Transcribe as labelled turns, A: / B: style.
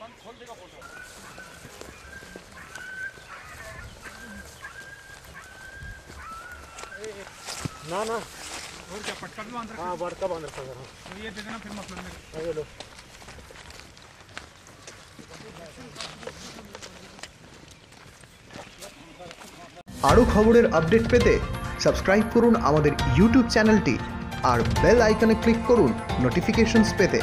A: man ना ना
B: और क्या पटका भी बांध रखा
A: हाँ पटका बांध रखा सर
B: तो ये फिर मसलन
A: में लो
C: আরও খবরের আপডেট পেতে সাবস্ক্রাইব করুন আমাদের ইউটিউব চ্যানেলটি আর বেল আইকনে ক্লিক করুন নোটিফিকেশনস পেতে।